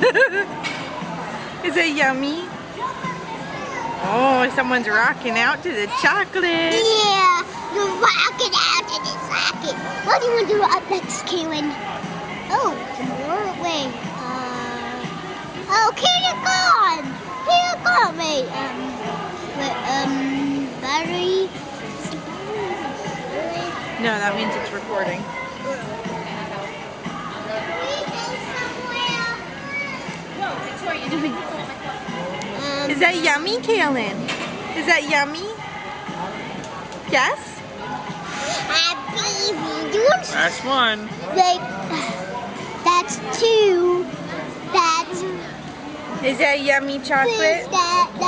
Is it yummy? Oh, someone's rocking out to the chocolate. Yeah, you're rocking out to the socket. What do you want to do up next, Kaelyn? Oh, more. Wait. Uh, oh. Kaelyn gone. Wait. Um. Wait. Um. Battery. No, that means it's recording. Um, Is that yummy, Kaelyn? Is that yummy? Yes? That's one. Like, that's two. That's Is that yummy chocolate? that, that, yummy.